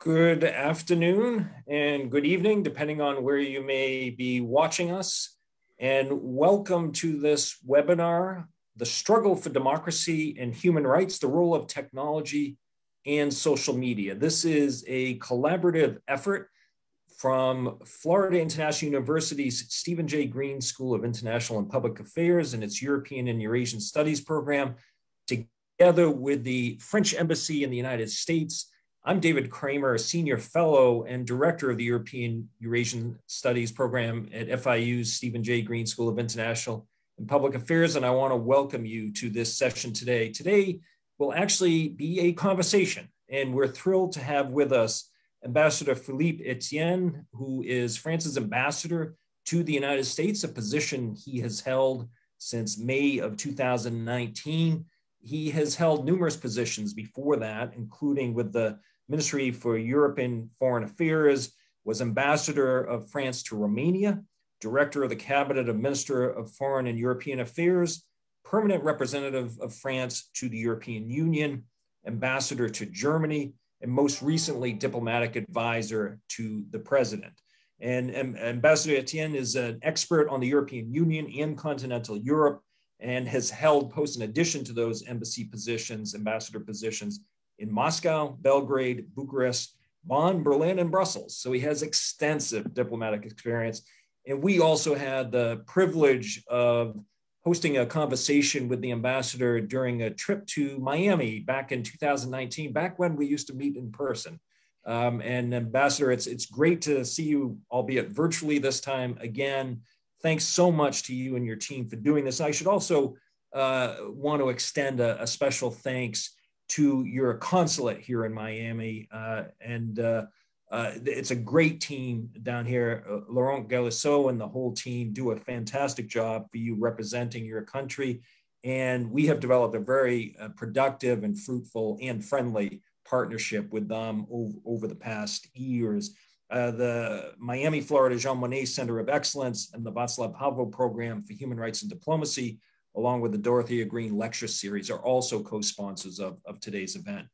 Good afternoon and good evening, depending on where you may be watching us. And welcome to this webinar, The Struggle for Democracy and Human Rights, the Role of Technology and Social Media. This is a collaborative effort from Florida International University's Steven J. Green School of International and Public Affairs and its European and Eurasian Studies program, together with the French Embassy in the United States I'm David Kramer, a senior fellow and director of the European Eurasian Studies program at FIU's Steven J. Green School of International and Public Affairs, and I want to welcome you to this session today. Today will actually be a conversation, and we're thrilled to have with us Ambassador Philippe Etienne, who is France's ambassador to the United States, a position he has held since May of 2019. He has held numerous positions before that, including with the Ministry for Europe and Foreign Affairs, was ambassador of France to Romania, director of the Cabinet of Minister of Foreign and European Affairs, permanent representative of France to the European Union, ambassador to Germany, and most recently, diplomatic advisor to the president. And, and Ambassador Etienne is an expert on the European Union and continental Europe and has held posts in addition to those embassy positions, ambassador positions in Moscow, Belgrade, Bucharest, Bonn, Berlin, and Brussels. So he has extensive diplomatic experience. And we also had the privilege of hosting a conversation with the ambassador during a trip to Miami back in 2019, back when we used to meet in person. Um, and ambassador, it's, it's great to see you, albeit virtually this time again. Thanks so much to you and your team for doing this. I should also uh, want to extend a, a special thanks to your consulate here in Miami. Uh, and uh, uh, it's a great team down here. Uh, Laurent Galissot and the whole team do a fantastic job for you representing your country. And we have developed a very uh, productive and fruitful and friendly partnership with them over, over the past years. Uh, the Miami, Florida Jean Monnet Center of Excellence and the Václav Havel Program for Human Rights and Diplomacy along with the Dorothea Green Lecture Series, are also co-sponsors of, of today's event.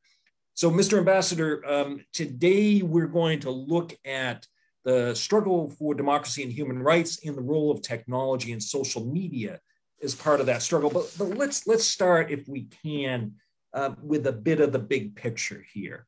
So, Mr. Ambassador, um, today we're going to look at the struggle for democracy and human rights and the role of technology and social media as part of that struggle. But, but let's let's start, if we can, uh, with a bit of the big picture here.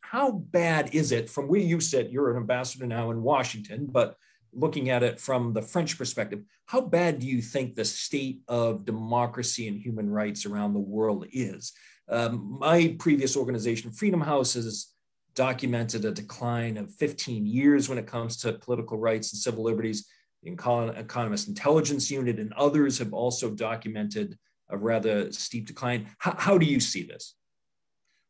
How bad is it from where you sit? You're an ambassador now in Washington, but looking at it from the French perspective, how bad do you think the state of democracy and human rights around the world is? Um, my previous organization, Freedom House, has documented a decline of 15 years when it comes to political rights and civil liberties. The Economist Intelligence Unit and others have also documented a rather steep decline. How, how do you see this?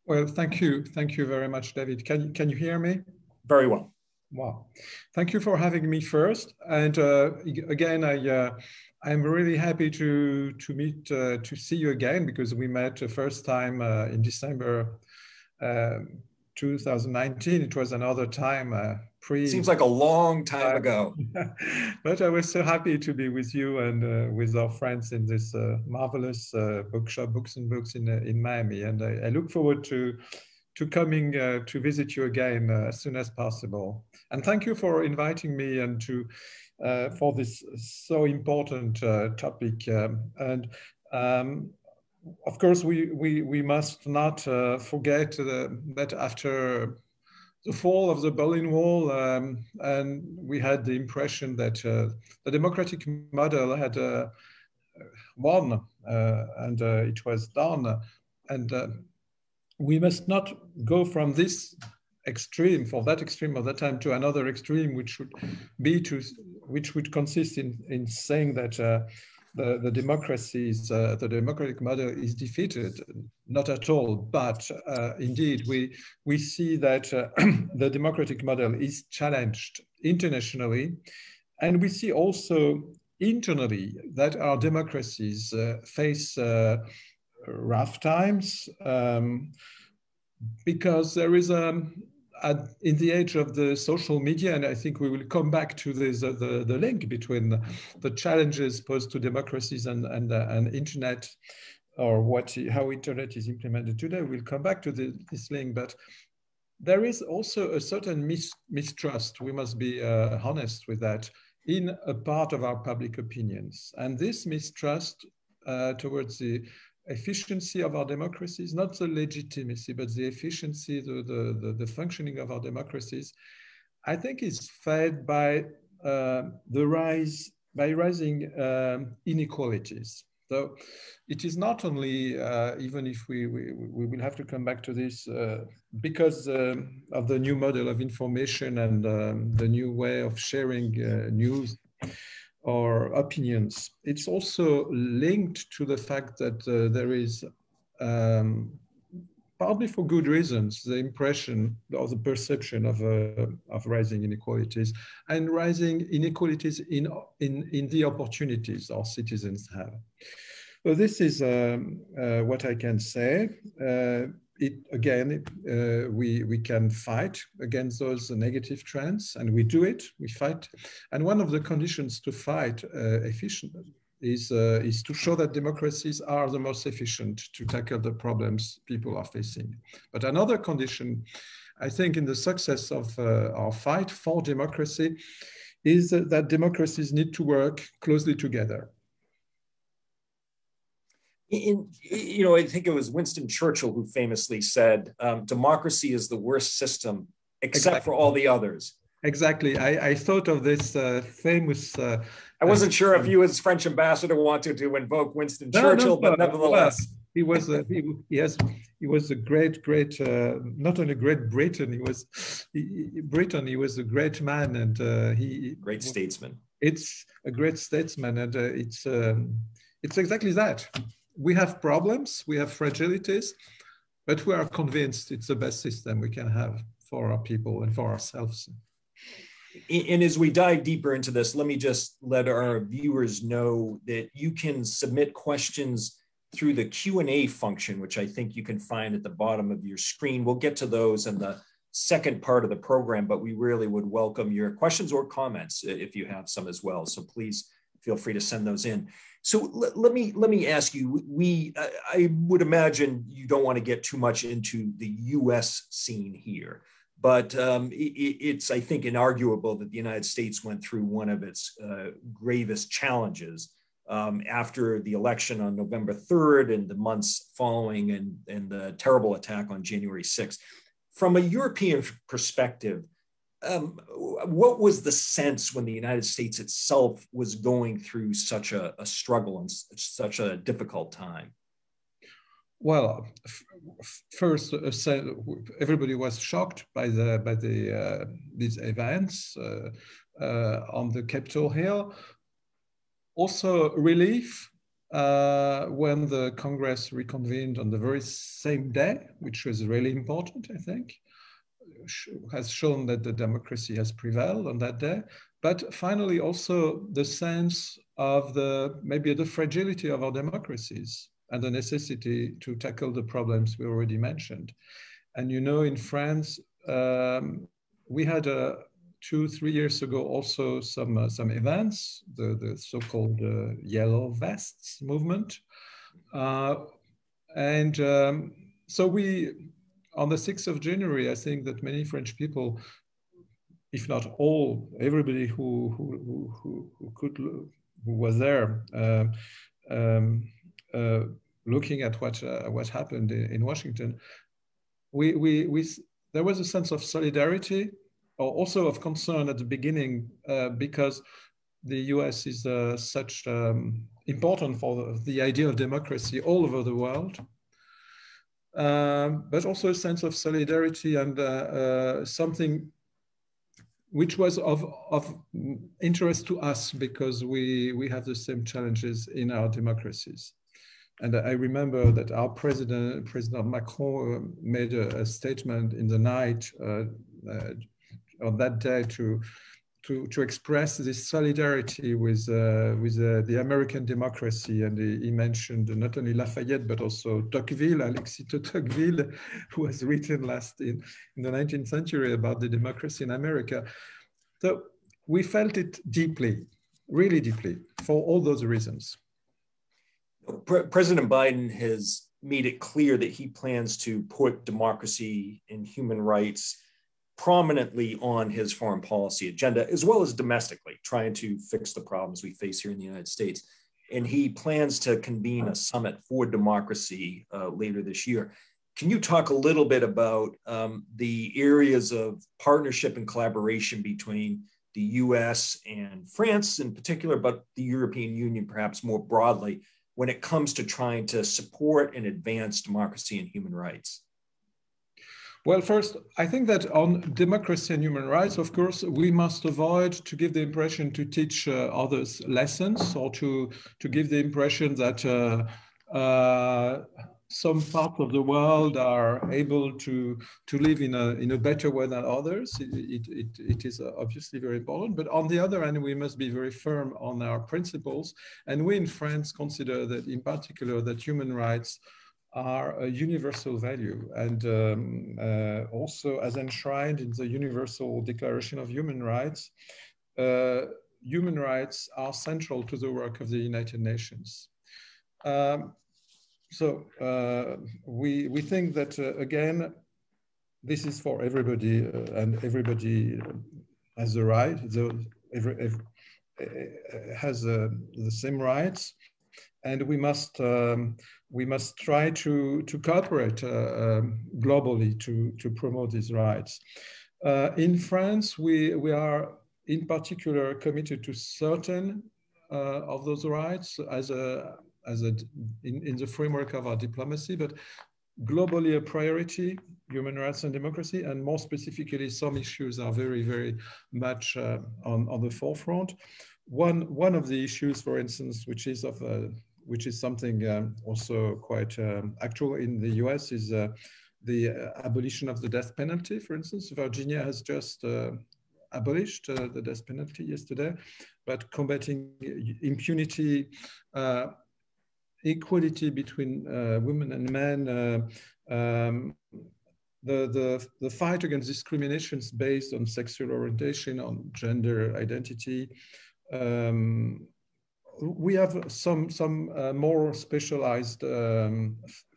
Well, thank you. Thank you very much, David. Can, can you hear me? Very well. Wow. Thank you for having me first. And uh, again, I, uh, I'm really happy to, to meet, uh, to see you again because we met the first time uh, in December um, 2019. It was another time uh, pre. Seems like a long time ago. but I was so happy to be with you and uh, with our friends in this marvelous bookshop, Books and Books in, in Miami. And I, I look forward to to coming uh, to visit you again uh, as soon as possible. And thank you for inviting me and to uh, for this so important uh, topic. Um, and um, of course, we, we, we must not uh, forget that after the fall of the Berlin Wall, um, and we had the impression that uh, the democratic model had won and it was done. And we must not go from this extreme, for that extreme of that time, to another extreme, which would be to, which would consist in, in saying that uh, the, the democracies, uh, the democratic model is defeated. Not at all, but uh, indeed, we, we see that uh, the democratic model is challenged internationally. And we see also internally that our democracies uh, face uh, rough times um, because there is a, a, in the age of the social media, and I think we will come back to this, uh, the, the link between the, the, challenges posed to democracies and, and, uh, and internet or what how internet is implemented today. We'll come back to the, this link, but there is also a certain mis mistrust. We must be uh, honest with that in a part of our public opinions. And this mistrust uh, towards the efficiency of our democracies, not the legitimacy, but the efficiency, the, the, the, the functioning of our democracies, I think is fed by uh, the rise, by rising um, inequalities. So it is not only, uh, even if we, we, we, will have to come back to this, uh, because um, of the new model of information and um, the new way of sharing uh, news or opinions. It's also linked to the fact that uh, there is, um, partly for good reasons, the impression or the perception of, uh, of rising inequalities and rising inequalities in, in, in the opportunities our citizens have. So this is um, uh, what I can say. It, again, uh, we, we can fight against those negative trends, and we do it, we fight. And one of the conditions to fight uh, efficient is, uh, is to show that democracies are the most efficient to tackle the problems people are facing. But another condition, I think, in the success of uh, our fight for democracy is that democracies need to work closely together in, you know, I think it was Winston Churchill who famously said, um, "Democracy is the worst system, except exactly. for all the others." Exactly. I, I thought of this uh, famous. Uh, I wasn't uh, sure if you, as French ambassador, wanted to invoke Winston no, Churchill, no, no, but nevertheless, he was a, he, he has he was a great great uh, not only great Britain he was he, Britain he was a great man and uh, he great statesman. It's a great statesman and uh, it's um, it's exactly that we have problems, we have fragilities, but we are convinced it's the best system we can have for our people and for ourselves. And as we dive deeper into this, let me just let our viewers know that you can submit questions through the Q&A function, which I think you can find at the bottom of your screen. We'll get to those in the second part of the program, but we really would welcome your questions or comments if you have some as well. So please feel free to send those in. So let, let me let me ask you. We I would imagine you don't want to get too much into the U.S. scene here, but um, it, it's I think inarguable that the United States went through one of its uh, gravest challenges um, after the election on November 3rd and the months following, and and the terrible attack on January 6th. From a European perspective, um, what was the sense when the United States itself was going through such a, a struggle and such a difficult time? Well, first, uh, everybody was shocked by the by the uh, these events uh, uh on the Capitol Hill. Also, relief uh, when the Congress reconvened on the very same day, which was really important, I think has shown that the democracy has prevailed on that day, but finally also the sense of the maybe the fragility of our democracies and the necessity to tackle the problems we already mentioned. And you know, in France, um, we had a two, three years ago also some uh, some events, the, the so-called uh, Yellow Vests movement. Uh, and um, so we on the 6th of January, I think that many French people, if not all, everybody who, who, who, who could, who was there, uh, um, uh, looking at what, uh, what happened in, in, Washington, we, we, we, there was a sense of solidarity, or also of concern at the beginning, uh, because the US is uh, such um, important for the idea of democracy all over the world um, but also a sense of solidarity and uh, uh, something which was of, of interest to us because we, we have the same challenges in our democracies. And I remember that our president, President Macron, uh, made a, a, statement in the night uh, uh, on that day to to, to express this solidarity with, uh, with uh, the American democracy. And he, he, mentioned not only Lafayette, but also Tocqueville, Alexis de Tocqueville, who was written last in, in the 19th century about the democracy in America. So we felt it deeply, really deeply, for all those reasons. President Biden has made it clear that he plans to put democracy and human rights prominently on his foreign policy agenda, as well as domestically, trying to fix the problems we face here in the United States. And he plans to convene a summit for democracy uh, later this year. Can you talk a little bit about um, the areas of partnership and collaboration between the US and France in particular, but the European Union perhaps more broadly when it comes to trying to support and advance democracy and human rights? Well, first, I think that on democracy and human rights, of course, we must avoid to give the impression to teach uh, others lessons or to, to give the impression that uh, uh, some parts of the world are able to to live in a in a better way than others. It, it, it is obviously very important. But on the other hand, we must be very firm on our principles. And we in France consider that, in particular, that human rights are a universal value and um, uh, also as enshrined in the Universal Declaration of Human Rights. Uh, human rights are central to the work of the United Nations. Um, so uh, we, we think that, uh, again, this is for everybody uh, and everybody has the right, the, every, every, uh, has the same rights. And we must, um, we must try to, to cooperate um, globally to, to promote these rights. in France, we, we are in particular committed to certain of those rights as a as a, in, in the framework of our diplomacy, but globally a priority, human rights and democracy, and more specifically, some issues are very, very much uh, on, on the forefront. One, one of the issues, for instance, which is of uh, which is something um, also quite um, actual in the US, is uh, the abolition of the death penalty. For instance, Virginia has just uh, abolished uh, the death penalty yesterday, but combating impunity uh, equality between uh, women and men, uh, um, the, the, the fight against discriminations based on sexual orientation, on gender identity. Um, we have some, some uh, more specialized um,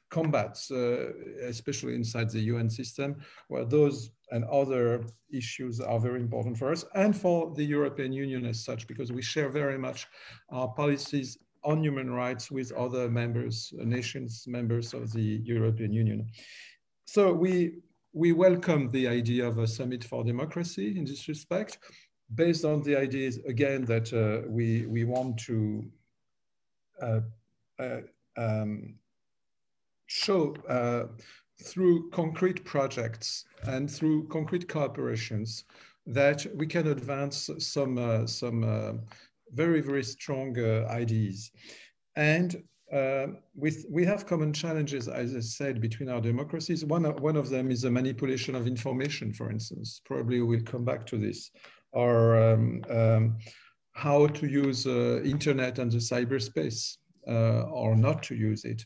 combats, uh, especially inside the UN system, where those and other issues are very important for us and for the European Union as such, because we share very much our policies on human rights with other members, nations, members of the European Union. So we, we welcome the idea of a summit for democracy in this respect, based on the ideas, again, that uh, we, we want to uh, uh, um, show uh, through concrete projects and through concrete cooperations that we can advance some, uh, some very, very strong ideas. And uh, with, we have common challenges, as I said, between our democracies. One one of them is the manipulation of information, for instance. Probably we'll come back to this. Or um, um, how to use uh, internet and the cyberspace uh, or not to use it.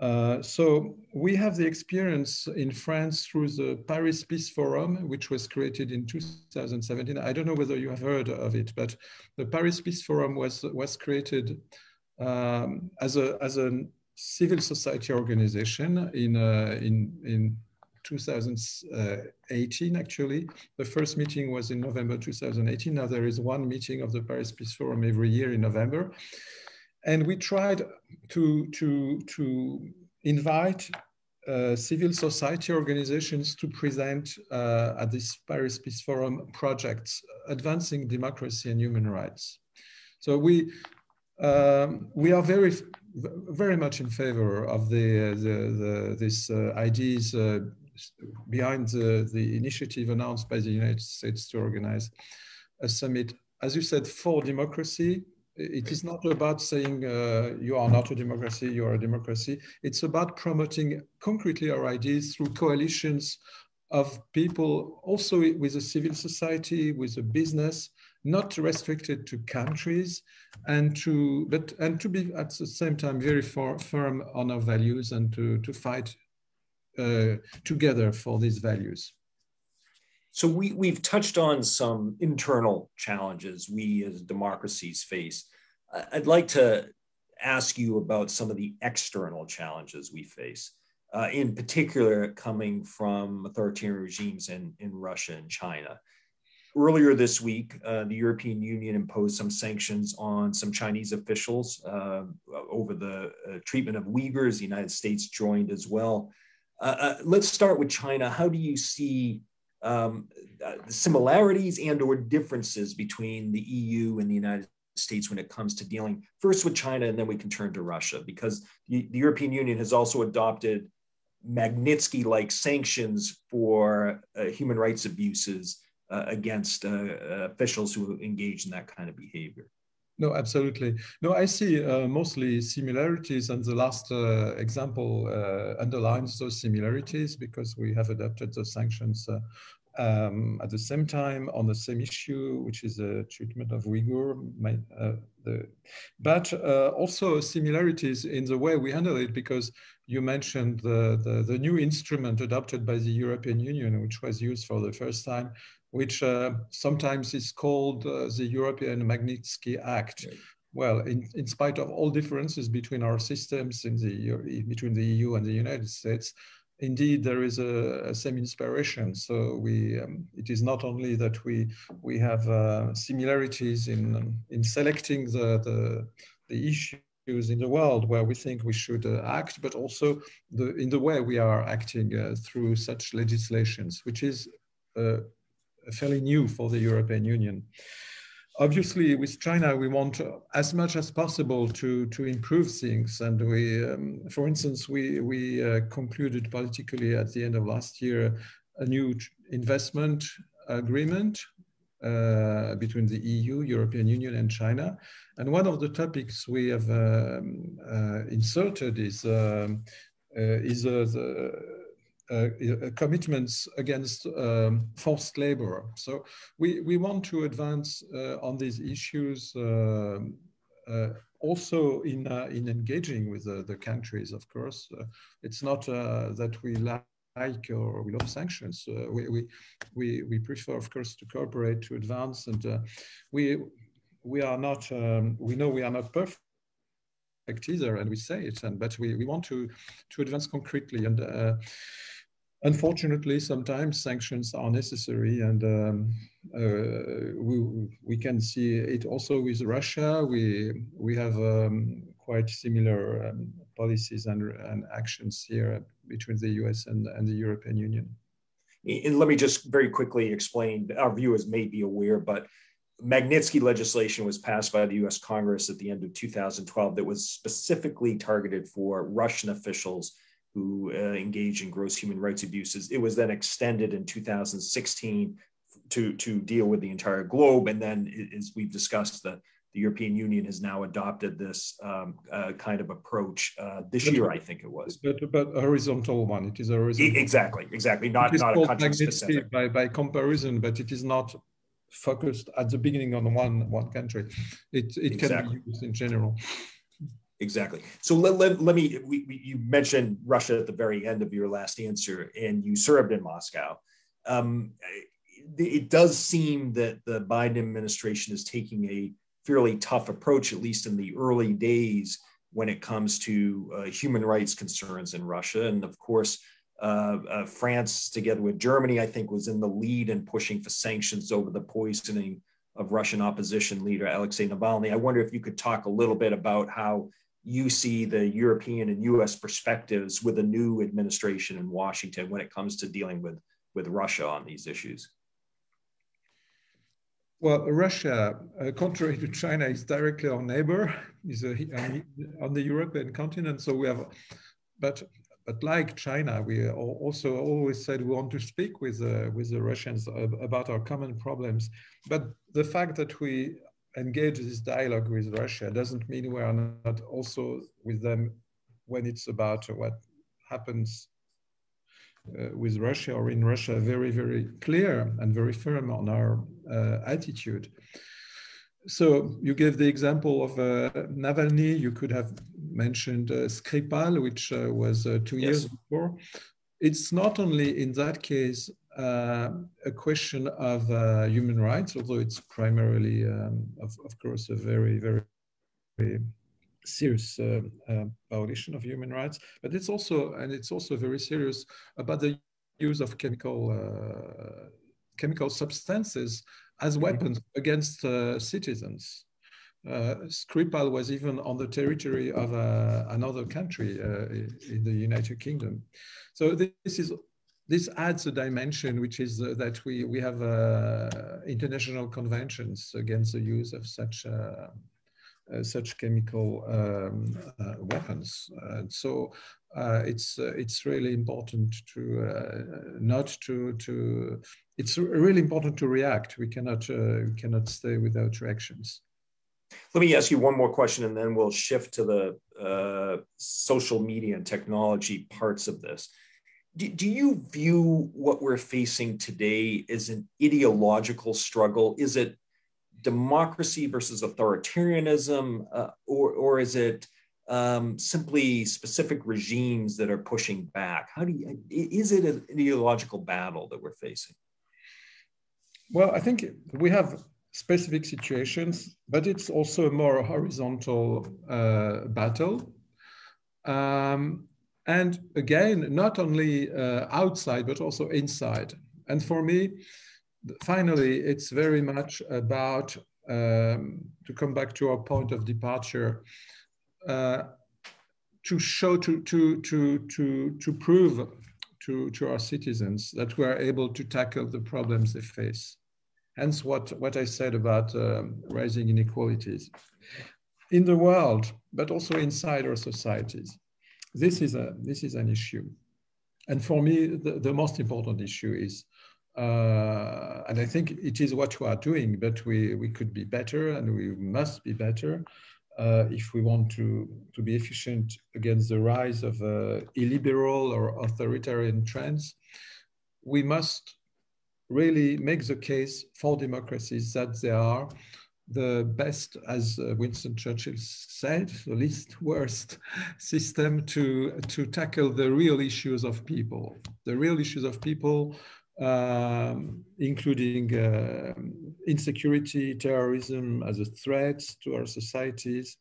Uh, so we have the experience in France through the Paris Peace Forum, which was created in 2017. I don't know whether you have heard of it, but the Paris Peace Forum was, was created um, as, a, as a civil society organization in, uh, in, in 2018, actually. The first meeting was in November 2018. Now there is one meeting of the Paris Peace Forum every year in November. And we tried to, to, to invite uh, civil society organizations to present uh, at this Paris Peace Forum projects advancing democracy and human rights. So we, um, we are very, very much in favor of the, the, the this uh, ideas uh, behind the, the initiative announced by the United States to organize a summit, as you said, for democracy, it is not about saying uh, you are not a democracy, you are a democracy. It's about promoting concretely our ideas through coalitions of people also with a civil society, with a business, not restricted to countries, and to but and to be at the same time very firm on our values and to to fight together for these values. So we, we've touched on some internal challenges we as democracies face. I'd like to ask you about some of the external challenges we face, uh, in particular coming from authoritarian regimes in, in Russia and China. Earlier this week, uh, the European Union imposed some sanctions on some Chinese officials uh, over the uh, treatment of Uyghurs. The United States joined as well. Uh, uh, let's start with China. How do you see um, similarities and or differences between the EU and the United States when it comes to dealing first with China and then we can turn to Russia because the, the European Union has also adopted Magnitsky like sanctions for uh, human rights abuses uh, against uh, uh, officials who engage in that kind of behavior. No, absolutely. No, I see uh, mostly similarities, and the last uh, example uh, underlines those similarities because we have adopted the sanctions um, at the same time on the same issue, which is the treatment of Uyghur. My, uh, the, but uh, also similarities in the way we handle it, because you mentioned the, the, the, new instrument adopted by the European Union, which was used for the first time, which uh, sometimes is called uh, the European Magnitsky Act. Right. Well, in, in spite of all differences between our systems in the, between the EU and the United States, indeed there is a, a same inspiration. So we, um, it is not only that we we have uh, similarities in in selecting the the, the issues in the world where we think we should uh, act, but also the in the way we are acting uh, through such legislations, which is uh, fairly new for the European Union obviously with China, we want as much as possible to, to improve things. And we, um, for instance, we, we uh, concluded politically at the end of last year a new investment agreement uh, between the EU, European Union, and China. And one of the topics we have um, uh, inserted is, um, uh, is uh, the commitments against um, forced labor. So we, we want to advance uh, on these issues um, also in, in engaging with the, the countries, of course. it's not that we like or we love sanctions. Uh, we, we, we, we prefer, of course, to cooperate, to advance, and uh, we, we are not, um, we know we are not perfect either, and we say it, and, but we, we want to, to advance concretely. And uh, Unfortunately, sometimes sanctions are necessary, and um, uh, we, we can see it also with Russia. We, we have um, quite similar um, policies and, and actions here between the US and, and the European Union. And let me just very quickly explain our viewers may be aware, but Magnitsky legislation was passed by the US Congress at the end of 2012 that was specifically targeted for Russian officials who uh, engage in gross human rights abuses. It was then extended in 2016 to, to deal with the entire globe. And then, as we've discussed, the, the European Union has now adopted this um, uh, kind of approach uh, this but, year, I think it was. But, but a horizontal one. It is a horizontal. Exactly, exactly. Not, not a country specific. By, by comparison, but it is not focused at the beginning on one, one country. It, it exactly. can be used in general. Exactly. So let, let, let me, we, we, you mentioned Russia at the very end of your last answer, and you served in Moscow. Um, it, does seem that the Biden administration is taking a fairly tough approach, at least in the early days, when it comes to uh, human rights concerns in Russia. And of course, uh, uh, France, together with Germany, I think, was in the lead in pushing for sanctions over the poisoning of Russian opposition leader Alexei Navalny. I wonder if you could talk a little bit about how you see the European and US perspectives with a new administration in Washington when it comes to dealing with, with Russia on these issues? Well, Russia, uh, contrary to China, is directly our neighbor, is a, on the European continent. So we have, but but like China, we also always said we want to speak with uh, with the Russians about our common problems. But the fact that we engage this dialogue with Russia doesn't mean we are not also with them when it's about what happens uh, with Russia or in Russia very, very clear and very firm on our uh, attitude. So you gave the example of uh, Navalny. You could have mentioned uh, Skripal, which uh, was uh, two yes. years before. It's not only in that case uh, a question of uh, human rights, although it's primarily, um, of, of, course, a very, very, very serious uh, uh, violation of human rights, but it's also and it's also very serious about the use of chemical uh, chemical substances as mm-hmm. weapons against uh, citizens. Uh, Skripal was even on the territory of uh, another country in the United Kingdom. So this is this adds a dimension, which is uh, that we, we have uh, international conventions against the use of such uh, uh, such chemical um, uh, weapons. so it's it's really important to not to to. It's really important to react. We cannot we cannot stay without reactions. Let me ask you one more question, and then we'll shift to the social media and technology parts of this do, do you view what we're facing today as an ideological struggle? Is it democracy versus authoritarianism, uh, or, or is it um, simply specific regimes that are pushing back? How do you, is it an ideological battle that we're facing? Well, I think we have specific situations, but it's also a more horizontal uh, battle. Um, and again, not only uh, outside, but also inside. And for me, finally, it's very much about, um, to come back to our point of departure, uh, to show, to, to, to, to, to prove to, to our citizens that we are able to tackle the problems they face. Hence what, what I said about um, rising inequalities in the world, but also inside our societies. This is, a, this is an issue. And for me, the, the most important issue is uh, and I think it is what we are doing, but we, we could be better and we must be better uh, if we want to, to be efficient against the rise of uh, illiberal or authoritarian trends. We must really make the case for democracies that they are the best, as uh, Winston Churchill said, the least worst system to, to tackle the real issues of people. The real issues of people um, including uh, insecurity, terrorism as a threat to our societies,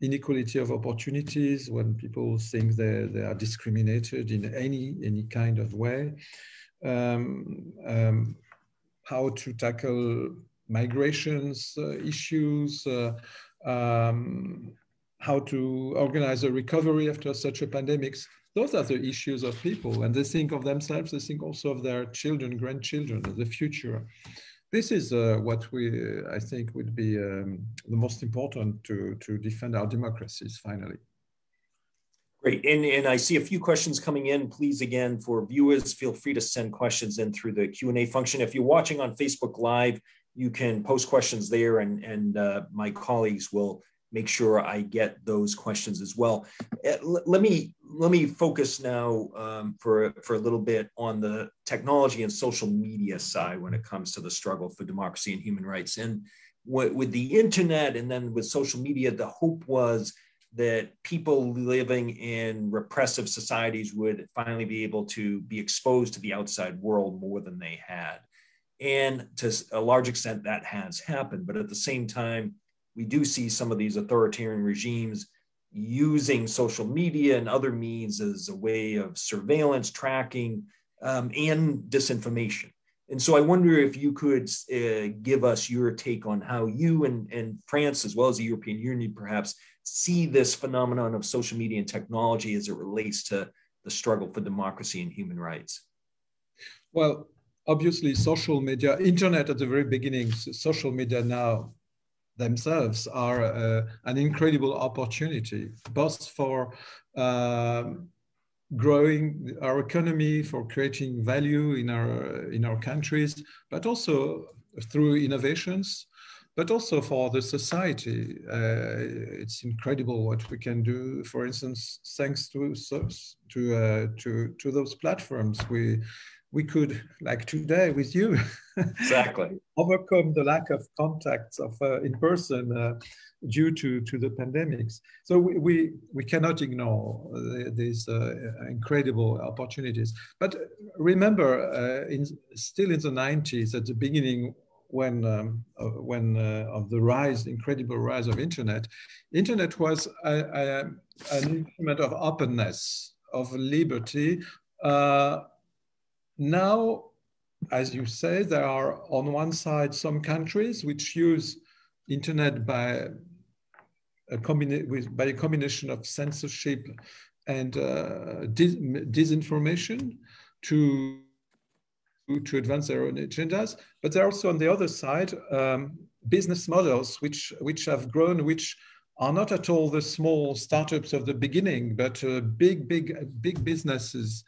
inequality of opportunities when people think they, they are discriminated in any, any kind of way, um, um, how to tackle migrations uh, issues, uh, um, how to organize a recovery after such a pandemic. those are the issues of people and they think of themselves they think also of their children grandchildren the future. This is uh, what we i think would be um, the most important to to defend our democracies finally. Great. And, and i see a few questions coming in. Please again for viewers feel free to send questions in through the q&a function. If you're watching on facebook live you can post questions there and and uh, my colleagues will make sure I get those questions as well. Eh, let me let me focus now um, for for a little bit on the technology and social media side when it comes to the struggle for democracy and human rights. And with the internet and then with social media, the hope was that people living in repressive societies would finally be able to be exposed to the outside world more than they had. And to a large extent, that has happened. But at the same time, we do see some of these authoritarian regimes using social media and other means as a way of surveillance, tracking, um, and disinformation. And so I wonder if you could uh, give us your take on how you and, and France, as well as the European Union, perhaps see this phenomenon of social media and technology as it relates to the struggle for democracy and human rights. Well, obviously, social media, internet at the very beginning, social media now themselves are uh, an incredible opportunity, both for um, growing our economy, for creating value in our in our countries, but also through innovations, but also for the society. Uh, it's incredible what we can do. For instance, thanks to to uh, to to those platforms, we we could, like today with you, exactly overcome the lack of contacts of uh, in person uh, due to to the pandemics. So we we, we cannot ignore the, these uh, incredible opportunities. But remember, uh, in still in the 90s, at the beginning, when um, uh, when uh, of the rise, incredible rise of internet, internet was a, a, an instrument of openness, of liberty. Uh, now, as you say, there are on one side some countries which use internet by a, combina- with, by a combination of censorship and uh, dis- disinformation to to advance their own agendas. But there are also on the other side um, business models which which have grown, which are not at all the small startups of the beginning, but uh, big, big, big businesses,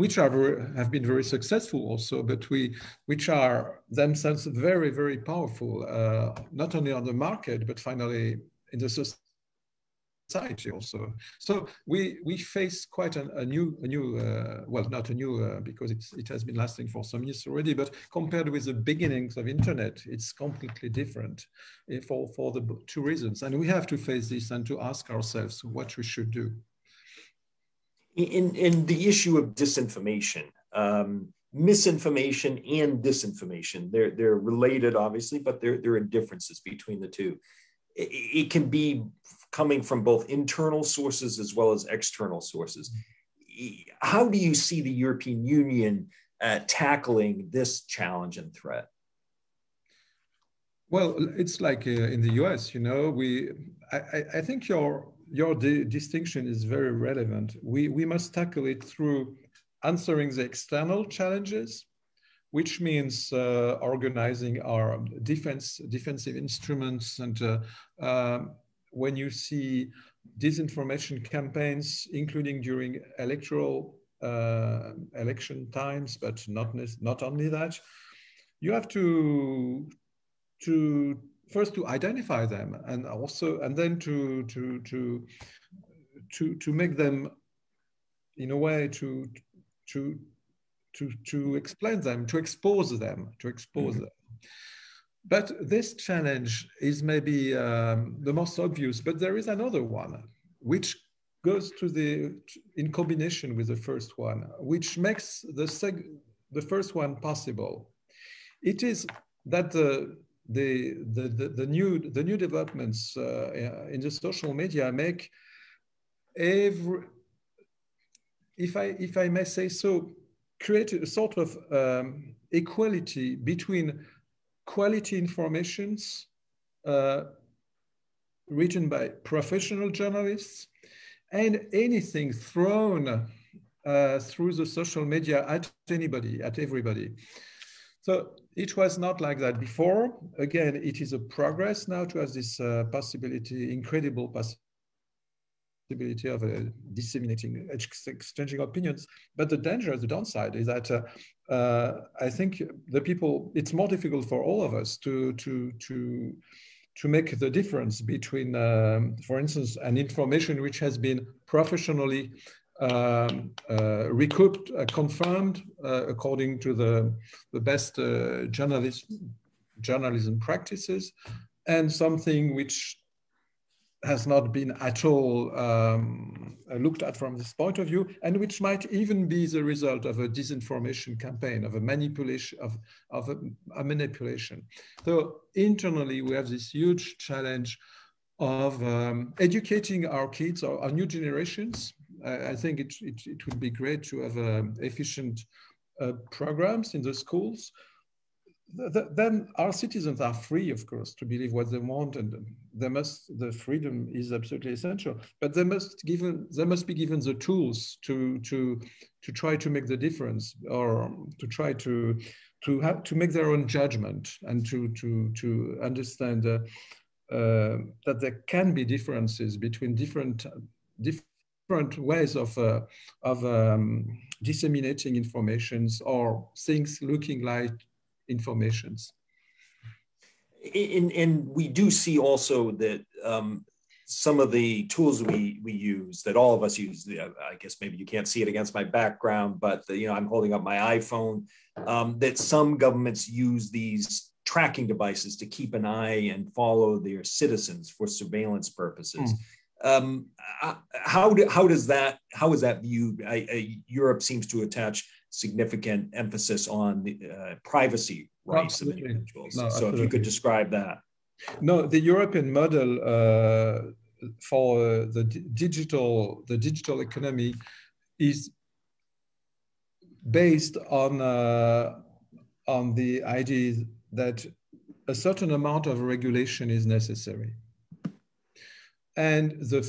which are very, have been very successful also, but we which are themselves very, very powerful, uh, not only on the market, but finally in the society also. So we we face quite a, a new a new uh, well not a new uh, because it has been lasting for some years already, but compared with the beginnings of internet, it's completely different uh, for for the two reasons, and we have to face this and to ask ourselves what we should do. In in the issue of disinformation. Um, misinformation and disinformation they're they're related obviously but there there are differences between the two it, it can be coming from both internal sources as well as external sources. How do you see the European Union uh, tackling this challenge and threat? Well, it's like uh, in the U.S. You know, we I, I think your your di distinction is very relevant. We we must tackle it through answering the external challenges, which means uh, organizing our defense defensive instruments and uh, um, when you see disinformation campaigns, including during electoral uh, election times, but not not only that, you have to to first to identify them and also and then to to to to to make them in a way to to to to explain them to expose them to expose mm -hmm. them but this challenge is maybe um, the most obvious, but there is another one which goes to the in combination with the first one, which makes the seg the first one possible. It is that the the the, the, new the new developments uh, in the social media make every if I if I may say so, create a sort of um, equality between quality informations uh, written by professional journalists and anything thrown uh, through the social media at anybody, at everybody. So it was not like that before. Again, it is a progress now to have this uh, possibility, incredible possibility of uh, disseminating, exchanging opinions. But the danger, the downside, is that uh, uh, I think the people, it's more difficult for all of us to to to to make the difference between, um, for instance, an information which has been professionally um, uh, recouped, uh, confirmed uh, according to the, the best journalism, journalism practices, and something which has not been at all um, looked at from this point of view, and which might even be the result of a disinformation campaign, of a manipulation, of, of a, a manipulation. So internally, we have this huge challenge of um, educating our kids, our, our new generations. I, I think it, it, it, would be great to have um, efficient uh, programs in the schools the, then our citizens are free, of course, to believe what they want, and they must. The freedom is absolutely essential, but they must given they must be given the tools to to to try to make the difference, or to try to to have to make their own judgment and to to to understand uh, uh, that there can be differences between different different ways of uh, of um, disseminating informations or things looking like informations. And, and we do see also that um, some of the tools we we use that all of us use i guess maybe you can't see it against my background but the, you know i'm holding up my iphone um, that some governments use these tracking devices to keep an eye and follow their citizens for surveillance purposes mm. Um, uh, how, do, how does that how is that viewed I, I, europe seems to attach significant emphasis on the, uh, privacy rights absolutely. of individuals. No, so absolutely. if you could describe that. No, the European model uh, for uh, the digital the digital economy is based on uh, on the idea that a certain amount of regulation is necessary. And the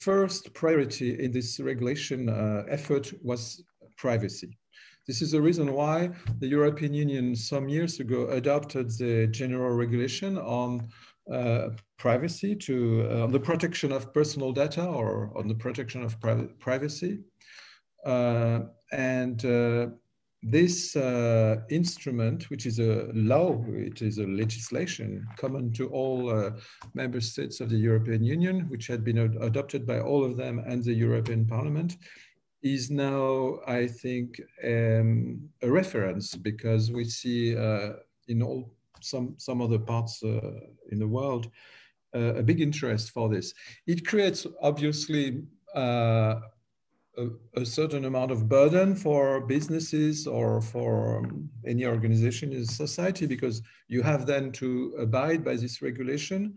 first priority in this regulation uh, effort was privacy. This is the reason why the European Union some years ago adopted the general regulation on uh, privacy to uh, on the protection of personal data or on the protection of pri privacy. Uh, and uh, this uh, instrument, which is a law, it is a legislation common to all uh, member states of the European Union, which had been ad adopted by all of them and the European Parliament, is now, I think, um, a reference because we see uh, in all some some other parts uh, in the world uh, a big interest for this. It creates obviously uh, a, certain amount of burden for businesses or for um, any organization in society because you have then to abide by this regulation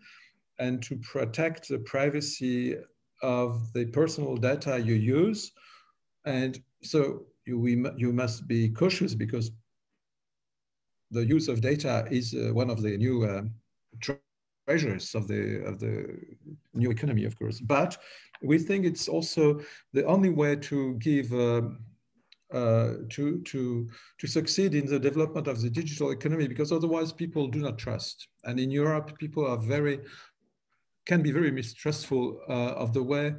and to protect the privacy of the personal data you use. And so you, we, you must be cautious because the use of data is uh, one of the new uh, treasures of the, of the new economy, of course. But we think it's also the only way to give uh, uh, to to to succeed in the development of the digital economy because otherwise people do not trust and in Europe people are very can be very mistrustful uh, of the way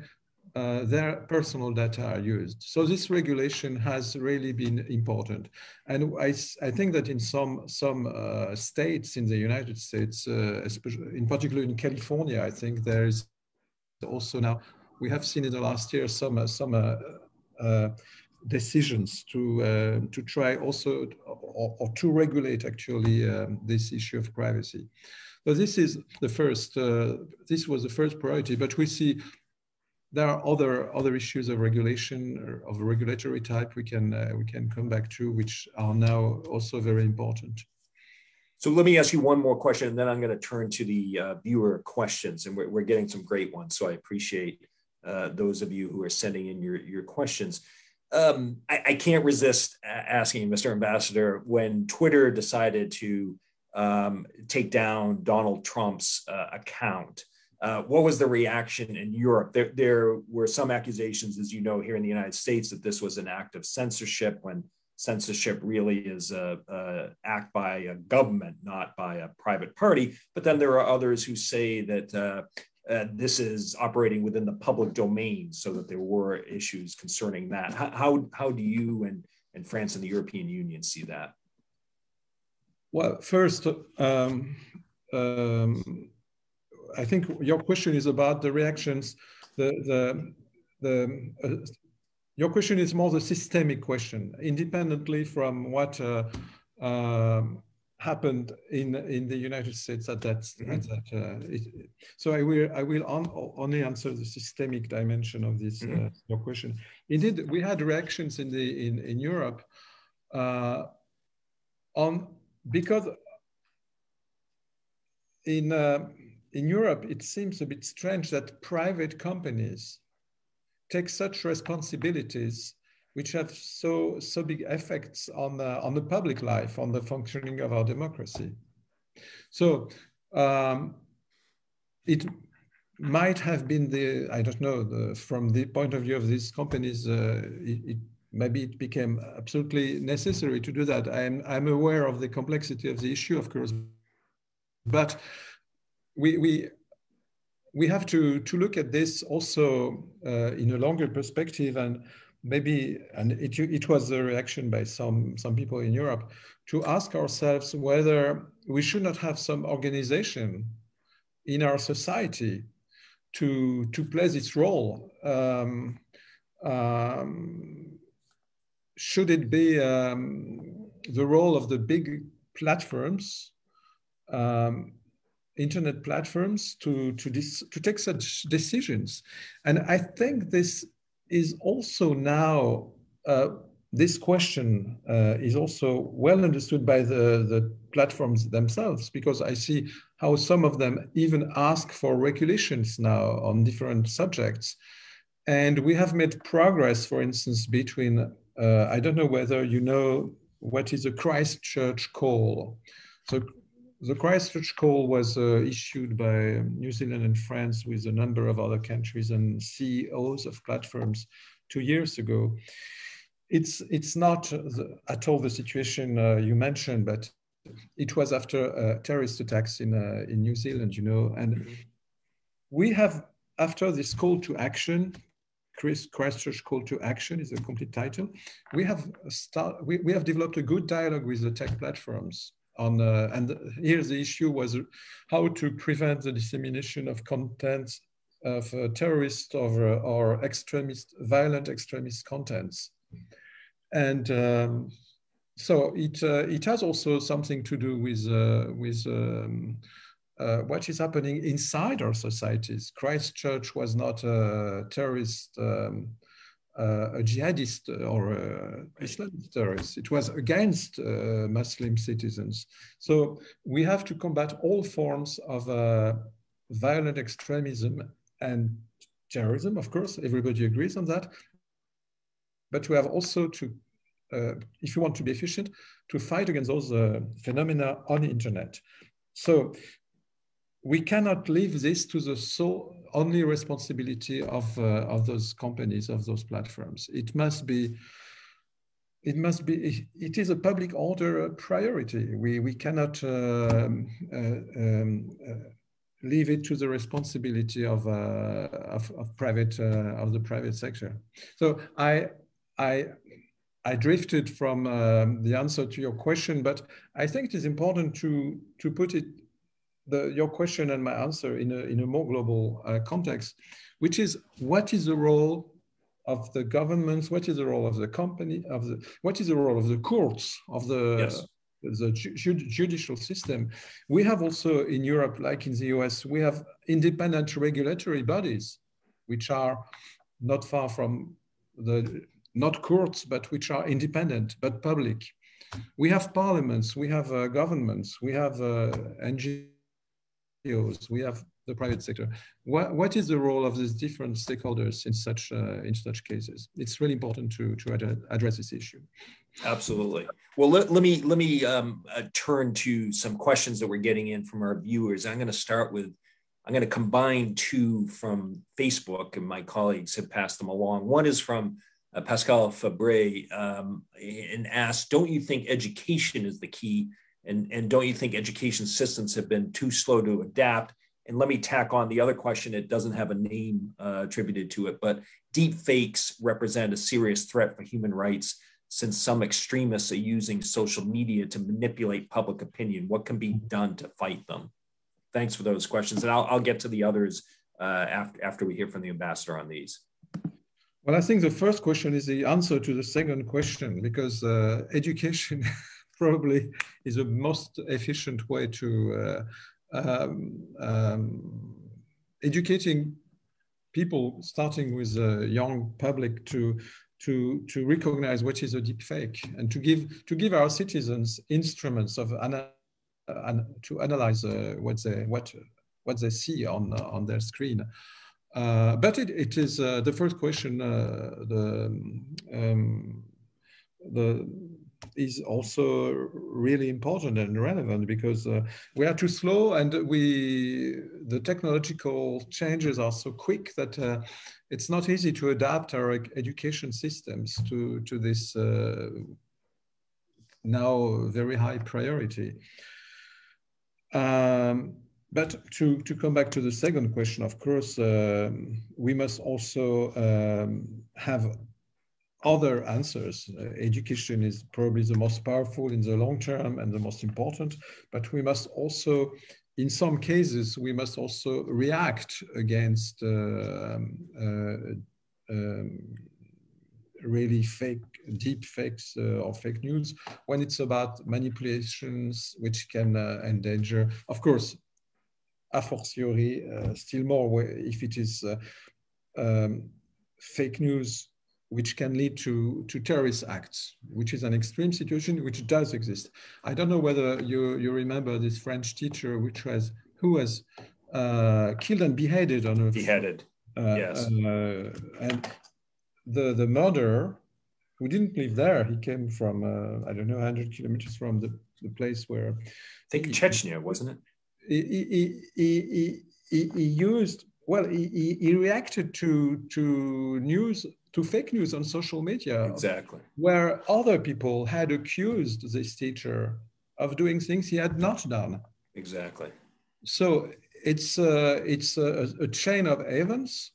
uh, their personal data are used. So this regulation has really been important. And I, I think that in some, some uh, states in the United States, uh, in particular in California, I think there is also now we have seen in the last year some uh, some uh, uh, decisions to to try also or, or, to regulate actually um, this issue of privacy. So this is the first. this was the first priority, but we see there are other other issues of regulation of a regulatory type we can uh, we can come back to which are now also very important so let me ask you one more question and then i'm going to turn to the uh, viewer questions and we're, we're, getting some great ones so i appreciate uh, those of you who are sending in your, your questions. Um, I, I, can't resist asking Mr. Ambassador when Twitter decided to um, take down Donald Trump's uh, account. Uh, what was the reaction in Europe? There, there, were some accusations, as you know, here in the United States, that this was an act of censorship when censorship really is an act by a government, not by a private party. But then there are others who say that uh, uh, this is operating within the public domain so that there were issues concerning that. How, how, how do you and, and France and the European Union see that? Well, first, um, um, I think your question is about the reactions. The, the, the, uh, your question is more the systemic question, independently from what uh, um, happened in in the United States at that. Mm-hmm. At that uh, it, so I will I will on, only answer the systemic dimension of this mm-hmm. uh, your question. Indeed, we had reactions in the in in Europe uh, on because in uh, in Europe it seems a bit strange that private companies take such responsibilities which have so so big effects on the, on the public life, on the functioning of our democracy. So um, it might have been the I don't know the, from the point of view of these companies, uh, it, it, maybe it became absolutely necessary to do that. I'm I'm aware of the complexity of the issue, of course, but we we we have to to look at this also uh, in a longer perspective and maybe, and it, it was a reaction by some, some people in Europe, to ask ourselves whether we should not have some organization in our society to, to play this role. Um, um, should it be um, the role of the big platforms, um, internet platforms, to, to, to take such decisions? And I think this is also now uh, this question uh, is also well understood by the, the platforms themselves because I see how some of them even ask for regulations now on different subjects. And we have made progress, for instance, between, uh, I don't know whether you know what is a Christchurch call. So the Christchurch call was uh, issued by New Zealand and France with a number of other countries and CEOs of platforms two years ago. It's, it's not the, at all the situation uh, you mentioned, but it was after uh, terrorist attacks in, uh, in New Zealand, you know, and mm-hmm. we have, after this call to action, Chris Christchurch Call to Action is a complete title. We have start, we, we have developed a good dialogue with the tech platforms on, uh, and here the issue was how to prevent the dissemination of content of uh, terrorist or, or extremist, violent extremist contents. And um, so it, uh, it has also something to do with, uh, with um, uh, what is happening inside our societies. Christchurch was not a terrorist, um, uh, a jihadist or a Islamist terrorist. It was against uh, Muslim citizens. So we have to combat all forms of uh, violent extremism and terrorism, of course, everybody agrees on that. But we have also to, uh, if you want to be efficient, to fight against those uh, phenomena on the internet. So we cannot leave this to the sole only responsibility of uh, of those companies of those platforms. It must be it must be it is a public order priority. We we cannot um, uh, um, uh, leave it to the responsibility of uh, of, of, private uh, of the private sector. So i i I drifted from um, the answer to your question, but I think it is important to to put it the, your question and my answer in a, in a more global uh, context, which is what is the role of the governments, what is the role of the company, of the, what is the role of the courts, of the, yes. the ju judicial system. We have also in Europe, like in the US, we have independent regulatory bodies, which are not far from the, not courts, but which are independent, but public. We have parliaments, we have uh, governments, we have uh, NGOs, we have the private sector. What, what is the role of these different stakeholders in such uh, in such cases? It's really important to to ad address this issue. Absolutely. Well, let, let me let me um, uh, turn to some questions that we're getting in from our viewers. I'm going to start with. I'm going to combine two from Facebook, and my colleagues have passed them along. One is from uh, Pascal Fabre um, and asked, "Don't you think education is the key and, and don't you think education systems have been too slow to adapt? And let me tack on the other question. It doesn't have a name uh, attributed to it, but deep fakes represent a serious threat for human rights since some extremists are using social media to manipulate public opinion. What can be done to fight them? Thanks for those questions. And I'll, I'll get to the others uh, after, after we hear from the ambassador on these. Well, I think the first question is the answer to the second question because uh, education probably is the most efficient way to uh, um, um, educating people, starting with a young public, to to to recognize what is a deep fake and to give to give our citizens instruments of ana uh, to analyze uh, what they what what they see on on their screen. Uh, but it, it is uh, the first question. Uh, the um, the is also really important and relevant because uh, we are too slow and we the technological changes are so quick that uh, it's not easy to adapt our education systems to to this uh, now very high priority. Um, but to, to come back to the second question, of course, um, we must also um, have other answers. Uh, education is probably the most powerful in the long term and the most important, but we must also, in some cases, we must also react against uh, uh, um, really fake, deep fakes uh, or fake news when it's about manipulations which can uh, endanger, of course, a fortiori, uh, still more if it is um, fake news which can lead to, to terrorist acts, which is an extreme situation which does exist. I don't know whether you, you remember this French teacher which was who was uh, killed and beheaded on a beheaded. Uh, yes. Uh, and the the murderer, who didn't live there, he came from uh, I don't know 100 kilometers from the, the place where. I think he, Chechnya, wasn't it? He, he, he, he, he used well he, he reacted to to news to fake news on social media. Exactly. Where other people had accused this teacher of doing things he had not done. Exactly. So it's uh, it's a, a, chain of events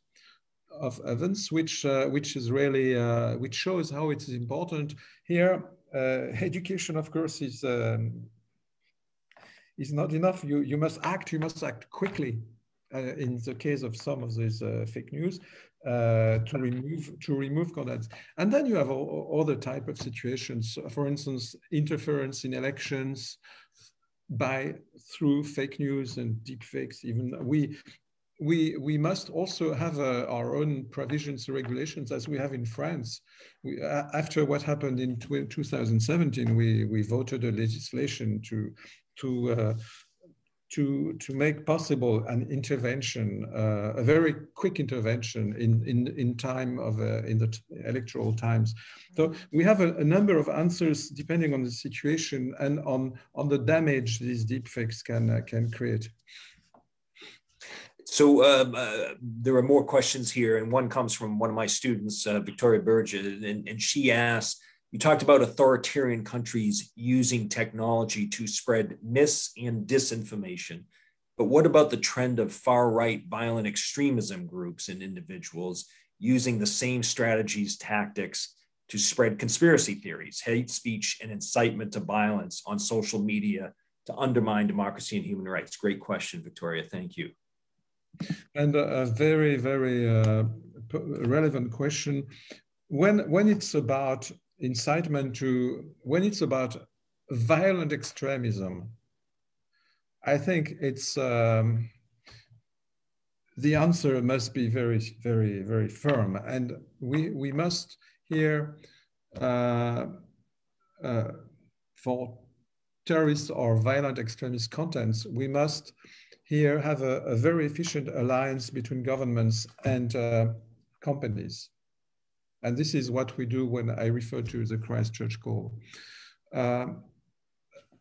of events which uh, which is really uh, which shows how it is important. Here uh, education of course is um, is not enough. You you must act you must act quickly uh, in the case of some of these uh, fake news uh, to remove to remove contents. And then you have all, other type of situations. For instance, interference in elections by through fake news and deep fakes. Even we we we must also have uh, our own provisions and regulations as we have in France. We, uh, after what happened in 2017, we we voted a legislation to to uh, to, to make possible an intervention, uh, a very quick intervention in, in, in time of, uh, in the electoral times. So we have a, a, number of answers depending on the situation and on, on the damage these deepfakes can, uh, can create. So um, uh, there are more questions here, and one comes from one of my students, uh, Victoria Burgess, and, and she asked, you talked about authoritarian countries using technology to spread mis and disinformation. But what about the trend of far right violent extremism groups and individuals using the same strategies, tactics to spread conspiracy theories, hate speech, and incitement to violence on social media to undermine democracy and human rights? Great question, Victoria. Thank you. And a, very, very uh, relevant question. When, when it's about incitement to, when it's about violent extremism, I think it's, um, the answer must be very, very, very firm. And we, we must here, uh, uh, for terrorist or violent extremist contents, we must here have a, a very efficient alliance between governments and uh, companies. And this is what we do when I refer to the Christchurch call. Um,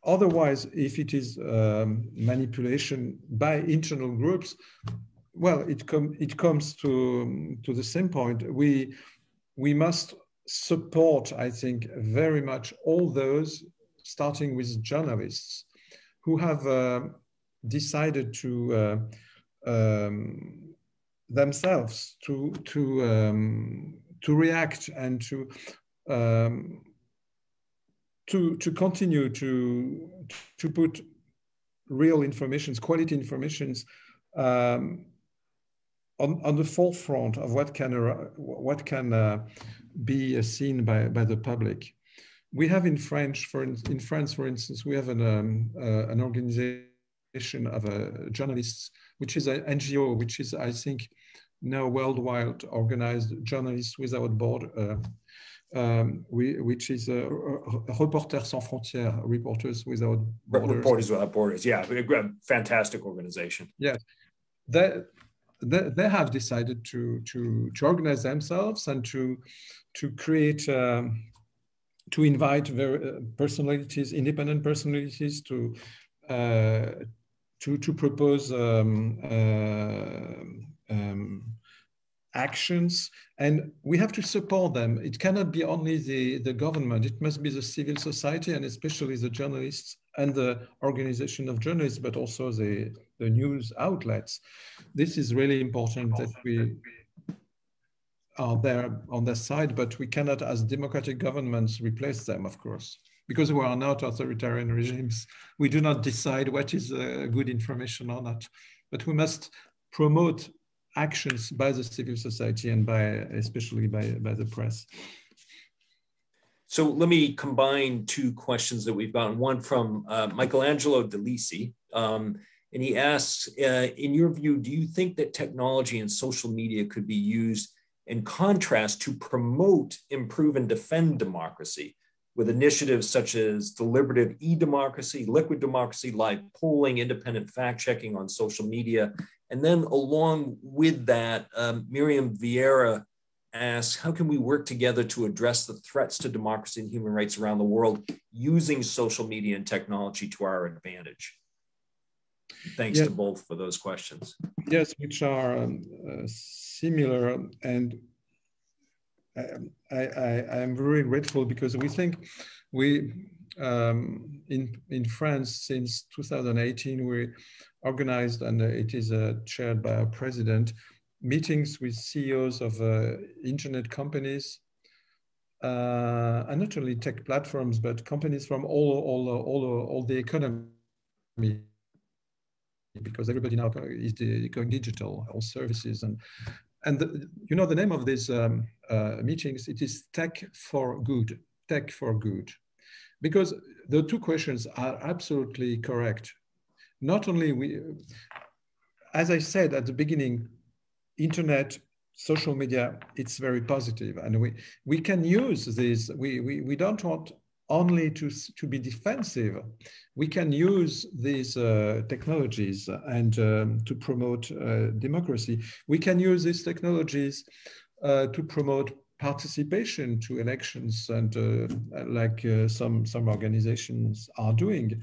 otherwise, if it is um, manipulation by internal groups, well, it, com it comes to, to the same point. We, we must support, I think, very much all those, starting with journalists, who have uh, decided to uh, um, themselves to, to um, to react and to um, to to continue to to put real informations, quality informations um, on on the forefront of what can what can uh, be seen by by the public. We have in French, for in, in France, for instance, we have an um, uh, an organization of uh, journalists, which is an NGO, which is I think now worldwide organized Journalists Without Border, uh, um, we, which is uh, Reporters Sans Frontières, Reporters Without Borders. Reporters Without Borders, yeah, a fantastic organization. Yes, they, they, they, have decided to, to, to organize themselves and to, to create, um, to invite very, uh, personalities, independent personalities to, uh, to, to propose um, uh, um, actions and we have to support them. It cannot be only the, the government, it must be the civil society and especially the journalists and the organization of journalists, but also the, the news outlets. This is really important that we are there on their side, but we cannot as democratic governments replace them, of course. Because we are not authoritarian regimes, we do not decide what is uh, good information or not. But we must promote actions by the civil society and by especially by, by the press. So let me combine two questions that we've gotten. One from uh, Michelangelo Delisi, um, and he asks, uh, in your view, do you think that technology and social media could be used in contrast to promote, improve, and defend democracy with initiatives such as deliberative e-democracy, liquid democracy, live polling, independent fact checking on social media. And then along with that, um, Miriam Vieira asks, how can we work together to address the threats to democracy and human rights around the world using social media and technology to our advantage? Thanks yes. to both for those questions. Yes, which are um, uh, similar and I, I, am very grateful because we think we um, in in France since 2018 we organized and it is uh, chaired by our president. Meetings with CEOs of uh, internet companies uh, and not only tech platforms but companies from all all all all the economy because everybody now is going digital all services and and the, you know the name of these um, uh, meetings it is tech for good tech for good. Because the two questions are absolutely correct not only we as i said at the beginning internet social media it's very positive and we we can use this we we, we don't want only to, to be defensive. We can use these uh, technologies and um, to promote uh, democracy. We can use these technologies uh, to promote participation to elections and uh, like uh, some, some organizations are doing.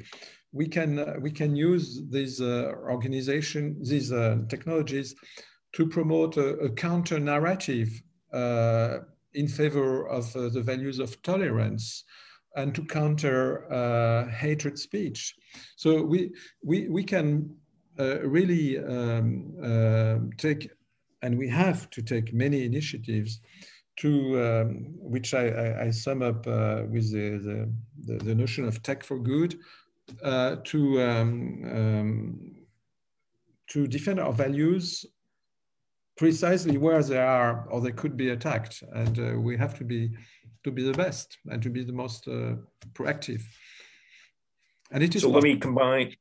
We can, uh, we can use these organization, these technologies to promote a, a counter narrative in favor of the values of tolerance, and to counter uh, hatred speech. So we, we, we can uh, really um, uh, take, and we have to take many initiatives to, um, which I, I, I, sum up uh, with the, the, the, notion of tech for good, uh, to, um, um, to defend our values precisely where they are or they could be attacked. And uh, we have to be to be the best and to be the most uh, proactive. And it is. So let me combine.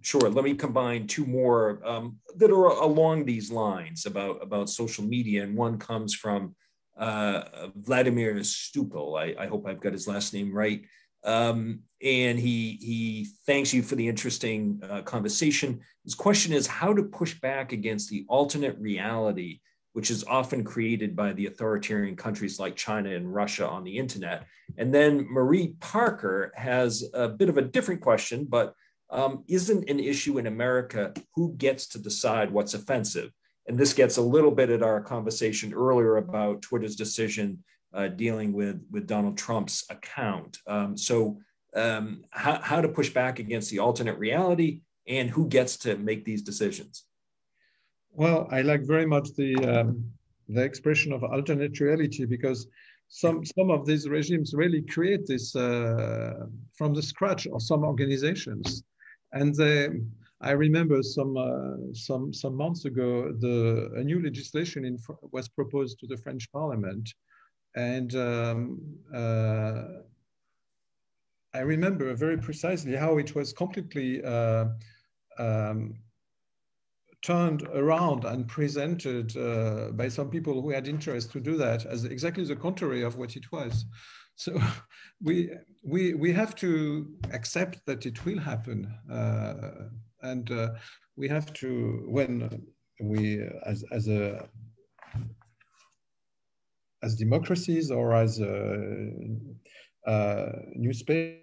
Sure. Let me combine two more um, that are along these lines about about social media, and one comes from uh, Vladimir Stupel. I, I, hope I've got his last name right. Um, and he he thanks you for the interesting uh, conversation. His question is how to push back against the alternate reality which is often created by the authoritarian countries like China and Russia on the internet. And then Marie Parker has a bit of a different question, but um, isn't an issue in America who gets to decide what's offensive? And this gets a little bit at our conversation earlier about Twitter's decision uh, dealing with, with Donald Trump's account. Um, so, um, how, how to push back against the alternate reality and who gets to make these decisions? Well, I like very much the um, the expression of alternate reality because some some of these regimes really create this uh, from the scratch or some organizations, and they, I remember some uh, some some months ago the a new legislation in, was proposed to the French Parliament, and um, uh, I remember very precisely how it was completely. Uh, um, turned around and presented uh, by some people who had interest to do that as exactly the contrary of what it was. So we, we, we have to accept that it will happen. Uh, and uh, we have to, when we, as, as a, as democracies or as a, a newspaper,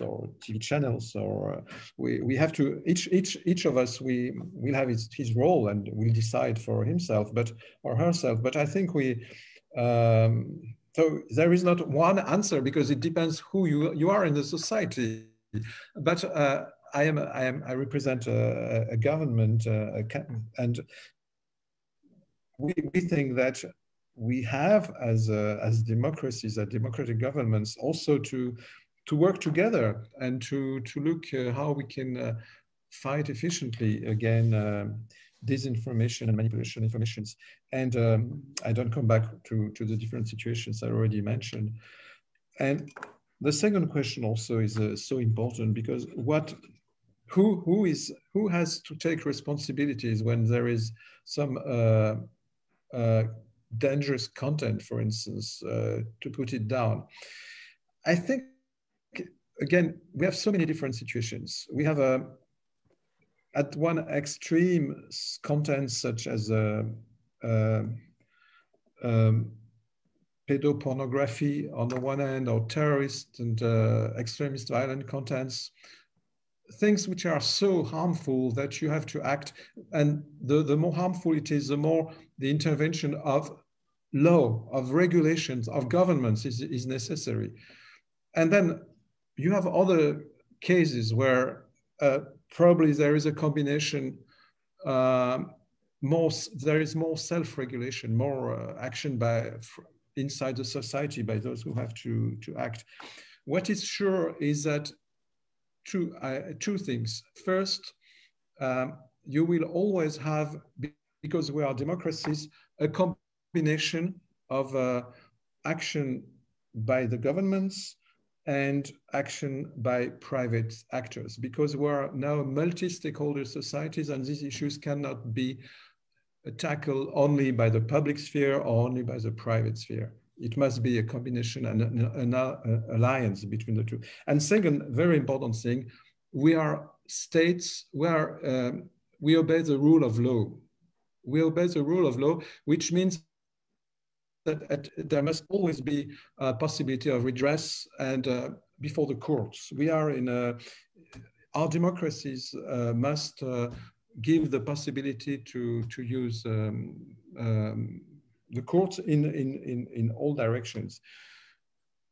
or TV channels, or uh, we, we have to each each each of us we will have his, his role and will decide for himself, but or herself. But I think we um, so there is not one answer because it depends who you you are in the society. But uh, I am I am I represent a, a government uh, and we, we think that we have as uh, as democracies, as democratic governments, also to to work together and to, to look uh, how we can uh, fight efficiently again um, disinformation and manipulation informations. And um, I don't come back to, to the different situations I already mentioned. And the second question also is uh, so important because what who who is who has to take responsibilities when there is some uh, uh, dangerous content, for instance, uh, to put it down. I think, again, we have so many different situations. We have a, at one extreme, content such as a, a, um, pedopornography on the one hand, or terrorist and uh, extremist violent contents, things which are so harmful that you have to act. And the, the more harmful it is, the more the intervention of law, of regulations, of governments is, is necessary. And then you have other cases where uh, probably there is a combination uh, more there is more self-regulation more uh, action by inside the society by those who have to to act what is sure is that two uh, two things first um, you will always have because we are democracies a combination of uh, action by the governments and action by private actors because we're now multi-stakeholder societies and these issues cannot be tackled only by the public sphere or only by the private sphere. It must be a combination and an, an, an alliance between the two. And second, very important thing, we are states, we, are, um, we obey the rule of law. We obey the rule of law, which means that at, there must always be a possibility of redress and uh, before the courts. We are in a, our democracies uh, must uh, give the possibility to, to use um, um, the courts in, in, in, in all directions.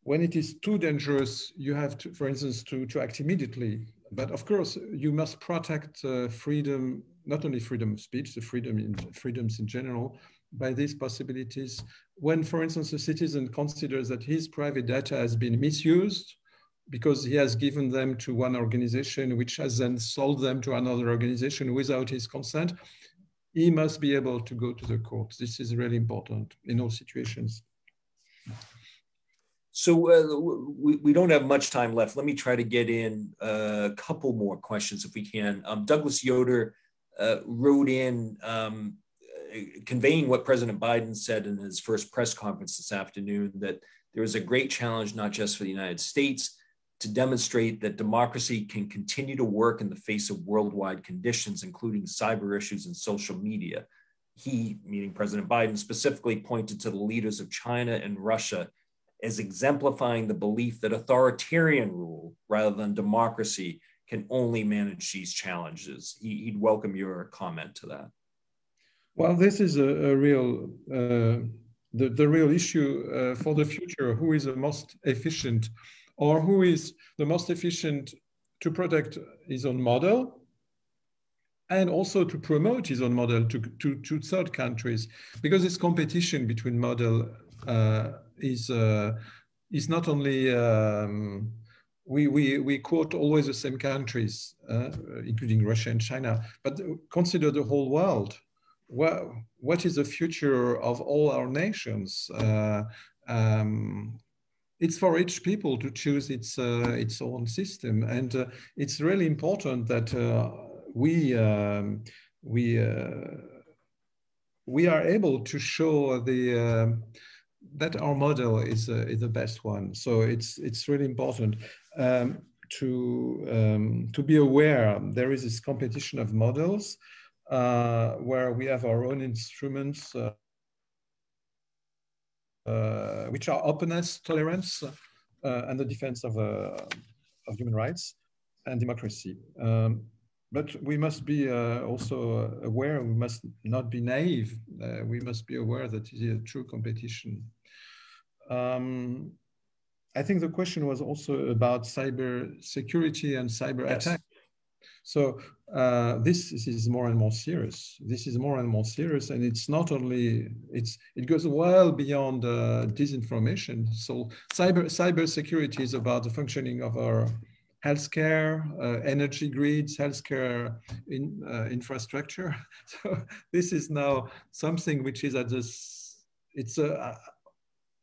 When it is too dangerous, you have to, for instance, to, to act immediately. But of course, you must protect uh, freedom, not only freedom of speech, the freedom in, freedoms in general, by these possibilities. When, for instance, a citizen considers that his private data has been misused because he has given them to one organization, which has then sold them to another organization without his consent, he must be able to go to the court. This is really important in all situations. So uh, we, we don't have much time left. Let me try to get in a couple more questions if we can. Um, Douglas Yoder uh, wrote in um, conveying what President Biden said in his first press conference this afternoon that there is a great challenge, not just for the United States, to demonstrate that democracy can continue to work in the face of worldwide conditions, including cyber issues and social media. He, meaning President Biden, specifically pointed to the leaders of China and Russia as exemplifying the belief that authoritarian rule rather than democracy can only manage these challenges. He, would welcome your comment to that. Well, this is a, a real, uh, the, the real issue uh, for the future. Who is the most efficient or who is the most efficient to protect his own model and also to promote his own model to, to, to third countries because this competition between model uh, is, uh, is not only um, we, we, we quote always the same countries, uh, including Russia and China, but consider the whole world what, what is the future of all our nations? Uh, um, it's for each people to choose its uh, its own system, and uh, it's really important that uh, we um, we uh, we are able to show the um, that our model is uh, is the best one. So it's it's really important. Um, to um, to be aware there is this competition of models where we have our own instruments, uh, uh, which are openness, tolerance, and the defense of, of human rights and democracy. Um, but we must be uh, also aware, we must not be naive. Uh, we must be aware that it is a true competition. Um, I think the question was also about cyber security and cyber yes. attack. So uh, this, this, is more and more serious. This is more and more serious, and it's not only it's it goes well beyond uh, disinformation. So cyber cyber security is about the functioning of our healthcare, uh, energy grids, healthcare in, uh, infrastructure. So this is now something which is at this it's a, uh,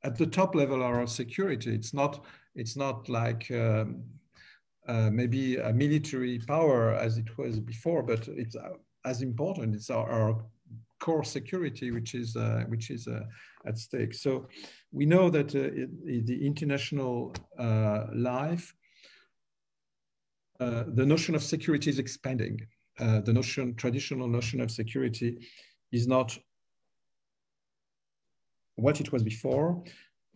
at the top level of our security. It's not it's not like um, uh, maybe a military power as it was before, but it's uh, as important. It's our, our core security, which is uh, which is uh, at stake. So we know that uh, it, the international life, the notion of security is expanding. The notion, traditional notion of security, is not what it was before.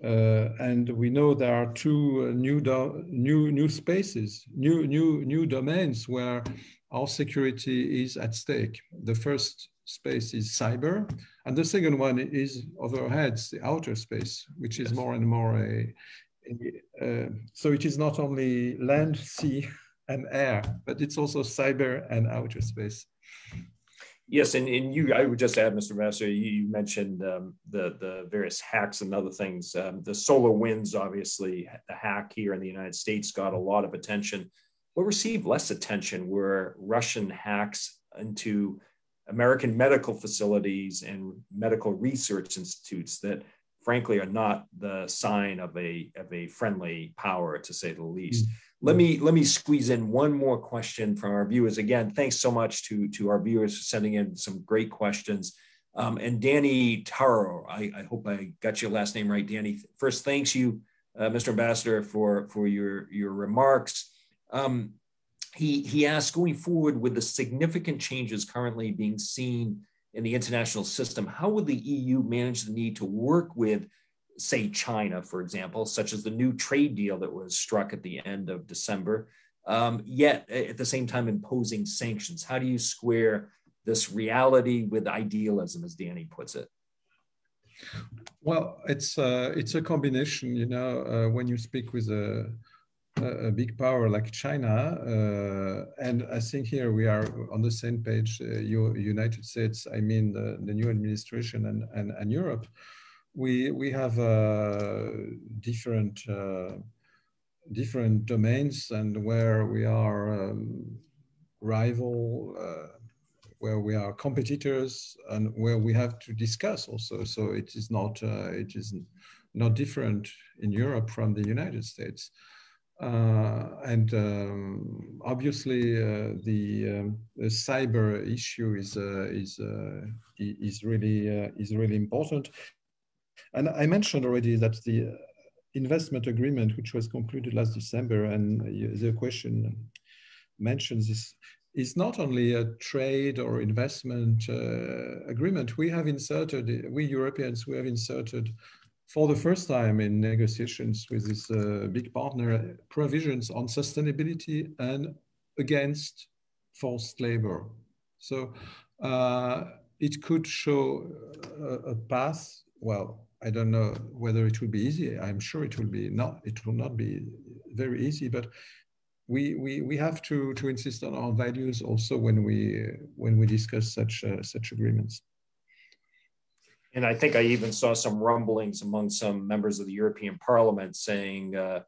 Uh, and we know there are two uh, new new new spaces, new new new domains where our security is at stake. The first space is cyber, and the second one is overheads, the outer space, which is yes. more and more a, a uh, so it is not only land, sea, and air, but it's also cyber and outer space. Yes, and, and you, I would just add, Mr. Master, you, mentioned um, the, the various hacks and other things. Um, the SolarWinds, obviously, the hack here in the United States got a lot of attention. What received less attention were Russian hacks into American medical facilities and medical research institutes that, frankly, are not the sign of a, of a friendly power, to say the least. Mm-hmm. Let me let me squeeze in one more question from our viewers. Again, thanks so much to to our viewers for sending in some great questions. Um, and Danny Taro, I, I, hope I got your last name right, Danny. First, thanks you, uh, Mr. Ambassador, for for your your remarks. Um, he he asked, going forward with the significant changes currently being seen in the international system, how will the EU manage the need to work with say China, for example, such as the new trade deal that was struck at the end of December, um, yet at the same time imposing sanctions. How do you square this reality with idealism, as Danny puts it? Well, it's uh, it's a combination. You know, uh, when you speak with a a big power like China, uh, and I think here we are on the same page. Uh, United States, I mean the, the new administration and, and, and Europe we we have uh, different uh, different domains and where we are um, rival, uh, where we are competitors, and where we have to discuss also. So it is not uh, it is not different in Europe from the United States. Uh, and um, obviously, uh, the, um, the, cyber issue is is is really is really important. And I mentioned already that the uh, investment agreement, which was concluded last December, and the question mentions this, is not only a trade or investment uh, agreement. We have inserted, we Europeans, we have inserted for the first time in negotiations with this uh, big partner provisions on sustainability and against forced labor. So uh, it could show a, a path, well, I don't know whether it will be easy. I'm sure it will be not. It will not be very easy, but we we, we have to to insist on our values also when we when we discuss such uh, such agreements. And I think I even saw some rumblings among some members of the European Parliament saying uh,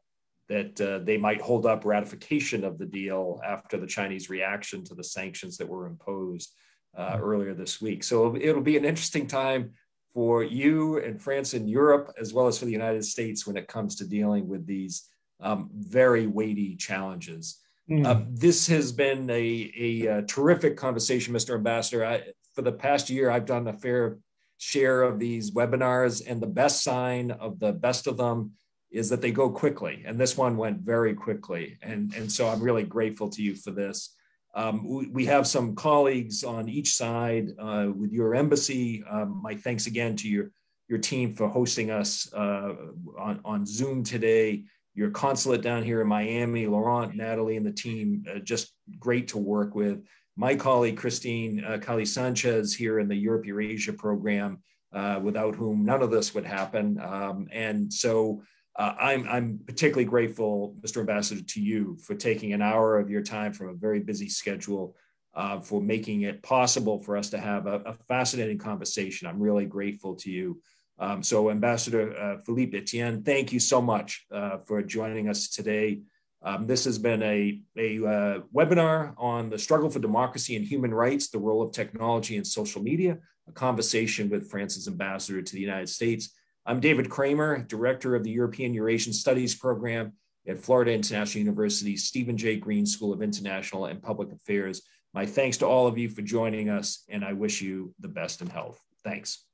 that uh, they might hold up ratification of the deal after the Chinese reaction to the sanctions that were imposed uh, earlier this week. So it'll be an interesting time for you and France and Europe, as well as for the United States when it comes to dealing with these um, very weighty challenges. Mm. Uh, this has been a, a, a, terrific conversation, Mr. Ambassador. I, for the past year, I've done a fair share of these webinars, and the best sign of the best of them is that they go quickly. And this one went very quickly. And, and so I'm really grateful to you for this. Um, we, we, have some colleagues on each side uh, with your embassy. Um, my thanks again to your, your team for hosting us uh, on, on Zoom today. Your consulate down here in Miami, Laurent, Natalie, and the team, uh, just great to work with. My colleague, Christine uh, Kali Sanchez, here in the Europe Eurasia program, uh, without whom none of this would happen. Um, and so uh, I'm, I'm particularly grateful, Mr. Ambassador, to you for taking an hour of your time from a very busy schedule uh, for making it possible for us to have a, a fascinating conversation. I'm really grateful to you. Um, so, Ambassador uh, Philippe Etienne, thank you so much uh, for joining us today. Um, this has been a, a uh, webinar on the struggle for democracy and human rights, the role of technology and social media, a conversation with France's ambassador to the United States. I'm David Kramer, Director of the European Eurasian Studies Program at Florida International University's Steven J. Green School of International and Public Affairs. My thanks to all of you for joining us, and I wish you the best in health. Thanks.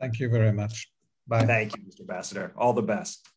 Thank you very much. Bye. Thank you, Mr. Ambassador. All the best.